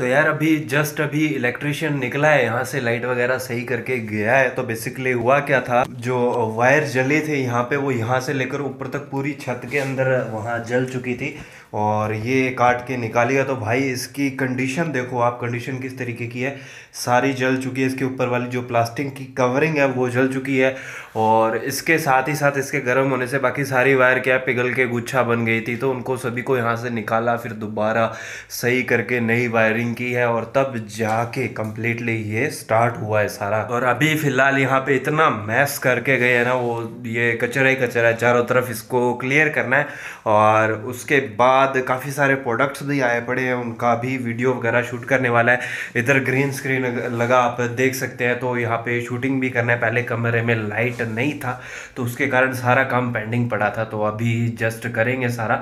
तो यार अभी जस्ट अभी इलेक्ट्रिशियन निकला है, यहाँ से लाइट वगैरह सही करके गया है तो बेसिकली हुआ क्या था, जो वायर जले थे यहाँ पे, वो यहाँ से लेकर ऊपर तक पूरी छत के अंदर वहाँ जल चुकी थी। और ये काट के निकालिएगा तो भाई इसकी कंडीशन देखो आप कंडीशन किस तरीके की है। सारी जल चुकी है इसके ऊपर वाली, जो प्लास्टिक की कवरिंग है वो जल चुकी है। और इसके साथ ही साथ इसके गर्म होने से बाकी सारी वायर क्या पिघल के गुच्छा बन गई थी तो उनको सभी को यहाँ से निकाला, फिर दोबारा सही करके नई वायरिंग की है और तब जाके कम्प्लीटली ये स्टार्ट हुआ है सारा। और अभी फ़िलहाल यहाँ पे इतना मैस करके गए हैं ना, वो ये कचरा ही कचरा है, चारों तरफ़ इसको क्लियर करना है। और उसके बाद काफ़ी सारे प्रोडक्ट्स भी आए पड़े हैं, उनका भी वीडियो वगैरह शूट करने वाला है। इधर ग्रीन स्क्रीन लगा, आप देख सकते हैं तो यहाँ पे शूटिंग भी करना है। पहले कमरे में लाइट नहीं था तो उसके कारण सारा काम पेंडिंग पड़ा था तो अभी जस्ट करेंगे सारा।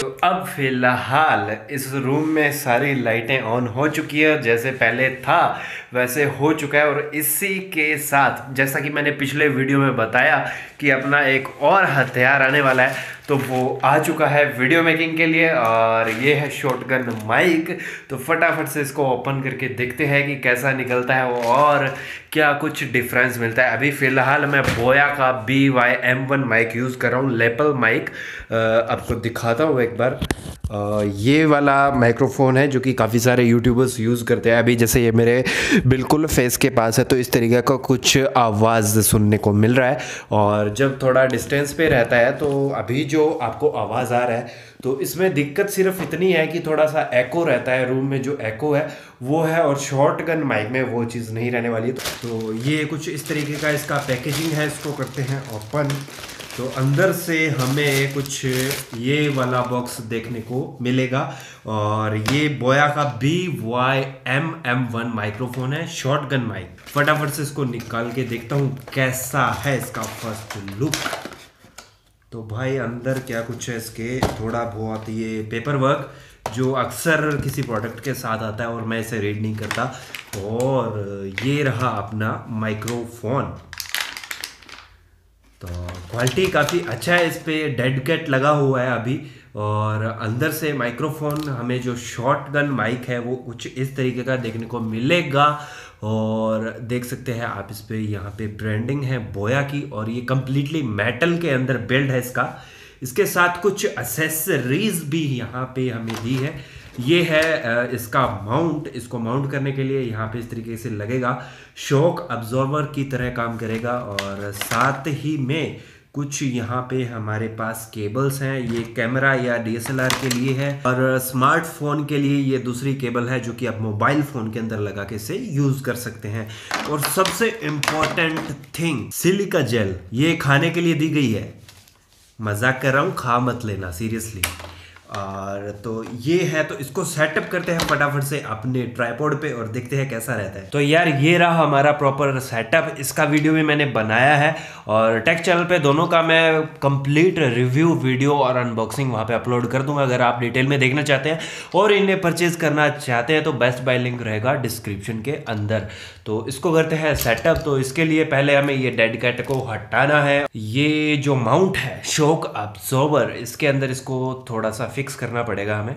तो अब फ़िलहाल इस रूम में सारी लाइटें ऑन हो चुकी है, जैसे पहले था, वैसे हो चुका है। और इसी के साथ, जैसा कि मैंने पिछले वीडियो में बताया कि अपना एक और हथियार आने वाला है तो वो आ चुका है वीडियो मेकिंग के लिए और ये है शॉटगन माइक तो फटाफट से इसको ओपन करके देखते हैं कि कैसा निकलता है वो और क्या कुछ डिफरेंस मिलता है। अभी फ़िलहाल मैं बोया का B Y M one mic use कर रहा हूँ लेपल माइक आपको दिखाता हूँ एक बार। ये वाला माइक्रोफोन है जो कि काफ़ी सारे यूट्यूबर्स यूज़ करते हैं। अभी जैसे ये मेरे बिल्कुल फेस के पास है तो इस तरीके का कुछ आवाज़ सुनने को मिल रहा है। और जब थोड़ा डिस्टेंस पे रहता है तो अभी जो आपको आवाज़ आ रहा है तो इसमें दिक्कत सिर्फ़ इतनी है कि थोड़ा सा एको रहता है रूम में जो एको है, वो है और शॉर्ट गन माइक में वो चीज़ नहीं रहने वाली तो ये कुछ इस तरीके का इसका पैकेजिंग है, इसको करते हैं ओपन तो अंदर से हमें कुछ ये वाला बॉक्स देखने को मिलेगा। और ये बोया का B Y M M one microphone है शॉर्ट गन माइक फटाफट से इसको निकाल के देखता हूँ कैसा है इसका फ़र्स्ट लुक तो भाई अंदर क्या कुछ है इसके? थोड़ा बहुत ये पेपर वर्क जो अक्सर किसी प्रोडक्ट के साथ आता है और मैं इसे रीड नहीं करता। और ये रहा अपना माइक्रोफोन तो क्वालिटी काफ़ी अच्छा है इस पर डेड कैट लगा हुआ है अभी। और अंदर से माइक्रोफोन हमें जो शॉर्ट गन माइक है, वो कुछ इस तरीके का देखने को मिलेगा। और देख सकते हैं आप इस पर यहाँ पे ब्रांडिंग है बोया की, और ये कम्प्लीटली मेटल के अंदर बिल्ड है इसका। इसके साथ कुछ असेसरीज भी यहाँ पे हमें दी है। ये है इसका माउंट। इसको माउंट करने के लिए यहाँ पे इस तरीके से लगेगा। शॉक अब्जॉर्वर की तरह काम करेगा और साथ ही में कुछ यहाँ पे हमारे पास केबल्स हैं। ये कैमरा या डीएसएलआर के लिए है और स्मार्टफ़ोन के लिए ये दूसरी केबल है जो कि आप मोबाइल फ़ोन के अंदर लगा के इसे यूज़ कर सकते हैं। और सबसे इंपॉर्टेंट थिंग, सिलिका जेल। ये खाने के लिए दी गई है। मज़ाक कर रहा हूँ, खा मत लेना, सीरियसली। और तो ये है तो इसको सेटअप करते हैं फटाफट से अपने ट्राईपोर्ड पे और देखते हैं कैसा रहता है। तो यार, ये रहा हमारा प्रॉपर सेटअप इसका वीडियो भी मैंने बनाया है और टेक चैनल पे दोनों का मैं कंप्लीट रिव्यू वीडियो और अनबॉक्सिंग वहाँ पे अपलोड कर दूँगा, अगर आप डिटेल में देखना चाहते हैं। और इन्हें परचेज करना चाहते हैं तो बेस्ट बाय लिंक रहेगा डिस्क्रिप्शन के अंदर। तो इसको करते हैं सेटअप तो इसके लिए पहले हमें ये डेड कैट को हटाना है। ये जो माउंट है शोक अब्जॉर्बर इसके अंदर इसको थोड़ा सा फिक्स करना पड़ेगा हमें।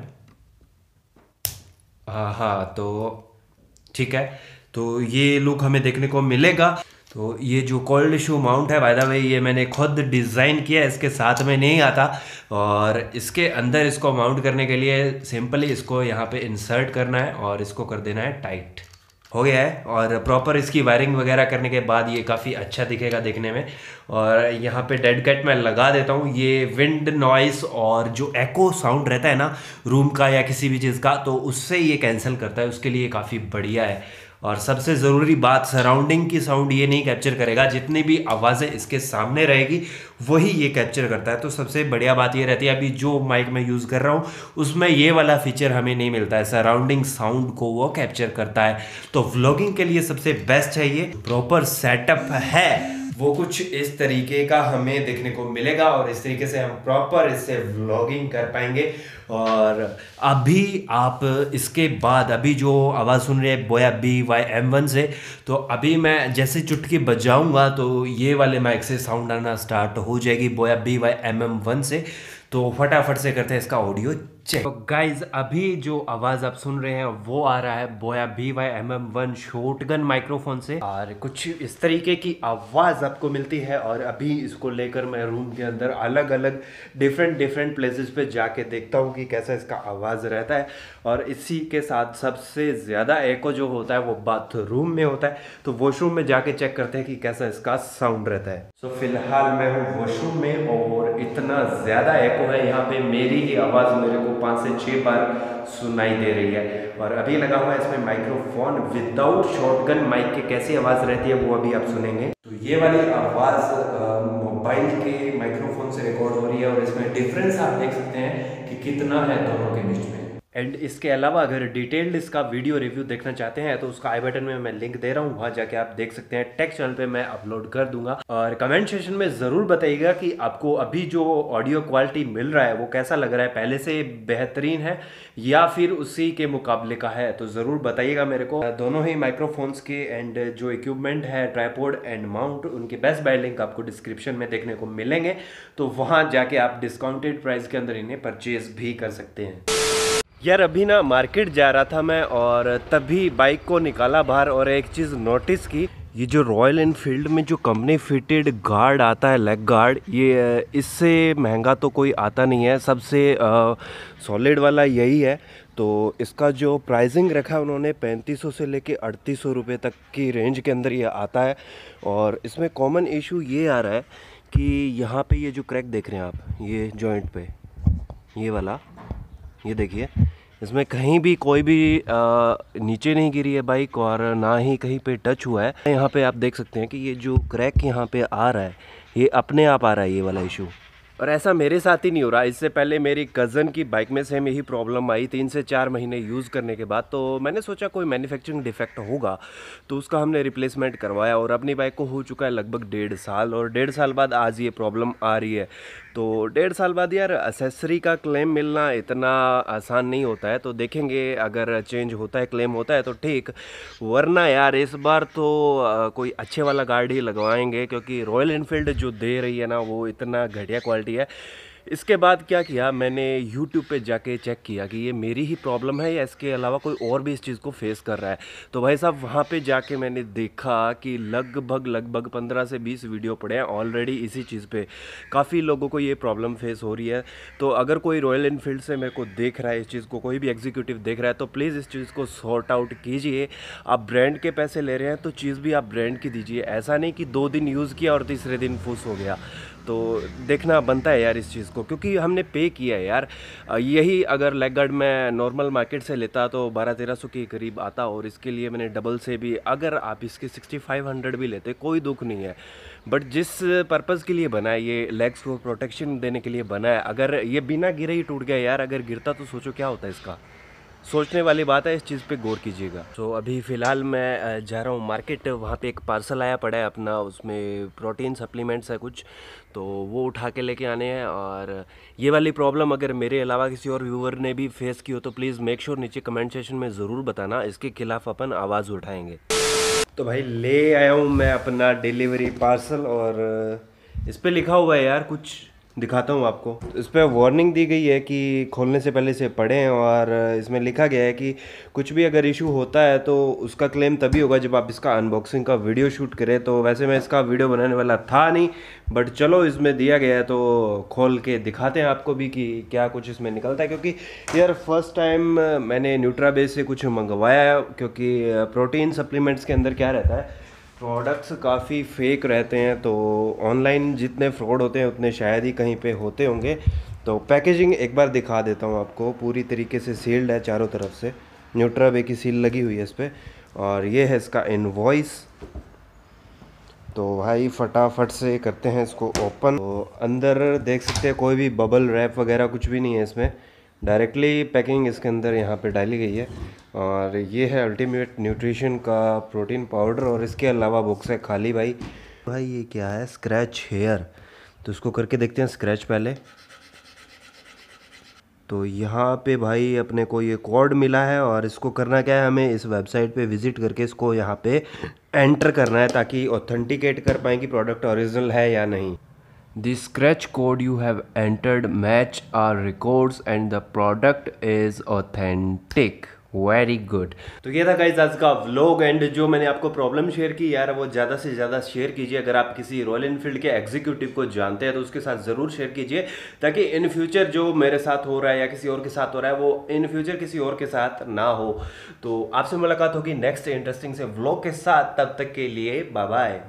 हाँ हाँ तो ठीक है। तो ये लुक हमें देखने को मिलेगा। तो ये जो कोल्ड शू माउंट है वायदा भाई ये मैंने खुद डिज़ाइन किया इसके साथ में नहीं आता। और इसके अंदर इसको माउंट करने के लिए सिंपली इसको यहाँ पे इंसर्ट करना है और इसको कर देना है टाइट हो गया है और प्रॉपर इसकी वायरिंग वगैरह करने के बाद ये काफ़ी अच्छा दिखेगा देखने में। और यहाँ पे डेड कैट मैं लगा देता हूँ, ये विंड नॉइस और जो एको साउंड रहता है ना रूम का या किसी भी चीज़ का तो उससे ये कैंसिल करता है, उसके लिए काफ़ी बढ़िया है। और सबसे ज़रूरी बात सराउंडिंग की साउंड ये नहीं कैप्चर करेगा, जितनी भी आवाज़ें इसके सामने रहेगी, वही ये कैप्चर करता है। तो सबसे बढ़िया बात ये रहती है, अभी जो माइक मैं यूज़ कर रहा हूँ, उसमें ये वाला फीचर हमें नहीं मिलता है। सराउंडिंग साउंड को वो कैप्चर करता है। तो व्लॉगिंग के लिए सबसे बेस्ट है ये प्रॉपर सेटअप है। वो कुछ इस तरीके का हमें देखने को मिलेगा और इस तरीके से हम प्रॉपर इससे व्लॉगिंग कर पाएँगे। और अभी आप इसके बाद, अभी जो आवाज़ सुन रहे हैं बोया बी वाई एम वन से तो अभी मैं जैसे चुटकी बजाऊँगा तो ये वाले माइक से साउंड आना स्टार्ट हो जाएगी Boya B Y M M one से। तो फटाफट से करते हैं इसका ऑडियो चेक तो गाइज़ अभी जो आवाज़ आप सुन रहे हैं वो आ रहा है Boya B Y M M one shotgun microphone से। और कुछ इस तरीके की आवाज़ आपको मिलती है और अभी इसको लेकर मैं रूम के अंदर अलग अलग डिफरेंट डिफरेंट प्लेसेस पे जाके देखता हूँ कि कैसा इसका आवाज़ रहता है। और इसी के साथ सबसे ज़्यादा एको जो होता है वो बाथरूम में होता है। तो वॉशरूम में जाके चेक करते हैं कि कैसा इसका साउंड रहता है। सो so, फ़िलहाल मैं हूँ वॉशरूम में और इतना ज़्यादा एको है यहाँ पे। मेरी ही आवाज़ मेरे को पाँच से छः बार सुनाई दे रही है। और अभी लगा हुआ है इसमें माइक्रोफोन विदाउट शॉटगन माइक के कैसी आवाज़ रहती है वो अभी आप सुनेंगे। तो ये वाली आवाज़ मोबाइल के माइक्रोफोन से रिकॉर्ड हो रही है और इसमें डिफरेंस आप देख सकते हैं कि कितना है दोनों के बीच में। एंड इसके अलावा अगर डिटेल्ड इसका वीडियो रिव्यू देखना चाहते हैं तो उसका आई बटन में मैं लिंक दे रहा हूँ, वहाँ जाके आप देख सकते हैं। टेक चैनल पे मैं अपलोड कर दूँगा। और कमेंट सेशन में ज़रूर बताइएगा कि आपको अभी जो ऑडियो क्वालिटी मिल रहा है, वो कैसा लग रहा है? पहले से बेहतरीन है या फिर उसी के मुकाबले का है? तो ज़रूर बताइएगा मेरे को। दोनों ही माइक्रोफोन्स के एंड जो इक्विपमेंट है ट्राईपोर्ड एंड माउंट उनके बेस्ट बाय लिंक आपको डिस्क्रिप्शन में देखने को मिलेंगे। तो वहाँ जाके आप डिस्काउंटेड प्राइस के अंदर इन्हें परचेज भी कर सकते हैं। यार अभी ना मार्केट जा रहा था मैं और तभी बाइक को निकाला बाहर और एक चीज़ नोटिस की, ये जो रॉयल इनफील्ड में जो कंपनी फिटेड गार्ड आता है लेग गार्ड ये इससे महँगा तो कोई आता नहीं है। सबसे सॉलिड वाला यही है। तो इसका जो प्राइसिंग रखा उन्होंने पैंतीस से लेके अड़तीस सौ रुपये तक की रेंज के अंदर ये आता है। और इसमें कॉमन इशू ये आ रहा है कि यहाँ पे ये जो क्रैक देख रहे हैं आप, ये जॉइंट पे, ये वाला। ये देखिए इसमें कहीं भी कोई भी आ, नीचे नहीं गिरी है बाइक और ना ही कहीं पे टच हुआ है। यहाँ पे आप देख सकते हैं कि ये जो क्रैक यहाँ पे आ रहा है ये अपने आप आ रहा है ये वाला इशू। और ऐसा मेरे साथ ही नहीं हो रहा। इससे पहले मेरी कज़न की बाइक में सेम यही प्रॉब्लम आई तीन से चार महीने यूज़ करने के बाद। तो मैंने सोचा कोई मैन्युफैक्चरिंग डिफेक्ट होगा तो उसका हमने रिप्लेसमेंट करवाया और अपनी बाइक को हो चुका है लगभग डेढ़ साल और डेढ़ साल बाद आज ये प्रॉब्लम आ रही है। तो डेढ़ साल बाद यार असेसरी का क्लेम मिलना इतना आसान नहीं होता है तो देखेंगे अगर चेंज होता है क्लेम होता है तो ठीक। वरना यार इस बार तो कोई अच्छे वाला गार्ड ही लगवाएँगे, क्योंकि रॉयल इनफील्ड जो दे रही है ना, वो इतना घटिया क्वालिटी है। इसके बाद क्या किया, मैंने यूट्यूब पे जाके चेक किया कि ये मेरी ही प्रॉब्लम है या इसके अलावा कोई और भी इस चीज़ को फेस कर रहा है। तो भाई साहब, वहाँ पे जाके मैंने देखा कि लगभग लगभग पंद्रह से बीस वीडियो पड़े हैं ऑलरेडी इसी चीज़ पे। काफ़ी लोगों को ये प्रॉब्लम फेस हो रही है। तो अगर कोई रॉयल इनफील्ड से मेरे को देख रहा है इस चीज़ को, कोई भी एग्जीक्यूटिव देख रहा है तो प्लीज़ इस चीज़ को सॉर्ट आउट कीजिए। आप ब्रांड के पैसे ले रहे हैं तो चीज़ भी आप ब्रांड की दीजिए। ऐसा नहीं कि दो दिन यूज़ किया और तीसरे दिन फूस हो गया। तो देखना बनता है यार इस चीज़ को, क्योंकि हमने पे किया है यार। यही अगर लेग गार्ड मैं नॉर्मल मार्केट से लेता तो बारह तेरह सौ के करीब आता और इसके लिए मैंने डबल से भी, अगर आप इसके सिक्सटी फाइव हंड्रेड भी लेते, कोई दुख नहीं है। बट जिस पर्पज़ के लिए बना है, ये लेग्स को प्रोटेक्शन देने के लिए बना है, अगर ये बिना गिरे ही टूट गया यार, अगर गिरता तो सोचो क्या होता है इसका। सोचने वाली बात है, इस चीज़ पे गौर कीजिएगा। तो अभी फ़िलहाल मैं जा रहा हूँ मार्केट, वहाँ पे एक पार्सल आया पड़ा है अपना, उसमें प्रोटीन सप्लीमेंट्स है कुछ तो वो उठा के लेके आने हैं, और ये वाली प्रॉब्लम अगर मेरे अलावा किसी और व्यूवर ने भी फेस की हो तो प्लीज़ मेक श्योर नीचे कमेंट सेशन में ज़रूर बताना, इसके खिलाफ अपन आवाज़ उठाएँगे। तो भाई, ले आया हूँ मैं अपना डिलीवरी पार्सल, और इस पर लिखा हुआ है यार कुछ। दिखाता हूँ आपको। इस पर वार्निंग दी गई है कि खोलने से पहले इसे पढ़ें और इसमें लिखा गया है कि कुछ भी अगर इशू होता है तो उसका क्लेम तभी होगा जब आप इसका अनबॉक्सिंग का वीडियो शूट करें। तो वैसे मैं इसका वीडियो बनाने वाला था नहीं बट चलो इसमें दिया गया है तो खोल के दिखाते हैं आपको भी कि क्या कुछ इसमें निकलता है। क्योंकि यार फ़र्स्ट टाइम मैंने न्यूट्राबेस से कुछ मंगवाया है, क्योंकि प्रोटीन सप्लीमेंट्स के अंदर क्या रहता है प्रोडक्ट्स काफ़ी फेक रहते हैं तो ऑनलाइन जितने फ्रॉड होते हैं, उतने शायद ही कहीं पे होते होंगे। तो पैकेजिंग एक बार दिखा देता हूँ आपको, पूरी तरीके से सील्ड है चारों तरफ़ से। न्यूट्रा बे की सील लगी हुई है इस पर और ये है इसका इनवॉइस तो भाई फटाफट से करते हैं इसको ओपन तो अंदर देख सकते हैं, कोई भी बबल रैप वगैरह कुछ भी नहीं है इसमें। डायरेक्टली पैकिंग इसके अंदर यहाँ पे डाली गई है और ये है अल्टीमेट न्यूट्रिशन का प्रोटीन पाउडर और इसके अलावा बुक्स है खाली भाई। भाई ये क्या है? Scratch hair. तो इसको करके देखते हैं स्क्रैच पहले। तो यहाँ पे भाई अपने को ये कोड मिला है और इसको करना क्या है? हमें इस वेबसाइट पे विज़िट करके इसको यहाँ पे एंटर करना है ताकि ऑथेंटिकेट कर पाएँ कि प्रोडक्ट ओरिजिनल है या नहीं। The scratch code you have entered match our records and the product is authentic. Very good तो ये था गाइज़ आज का व्लॉग एंड जो मैंने आपको प्रॉब्लम शेयर की यार, वो ज़्यादा से ज़्यादा शेयर कीजिए। अगर आप किसी रॉयल इनफील्ड के एग्जीक्यूटिव को जानते हैं तो उसके साथ ज़रूर शेयर कीजिए, ताकि इन फ्यूचर जो मेरे साथ हो रहा है या किसी और के साथ हो रहा है, वो इन फ्यूचर किसी और के साथ ना हो। तो आपसे मुलाकात होगी नेक्स्ट इंटरेस्टिंग से व्लॉग के साथ। तब तक के लिए बाय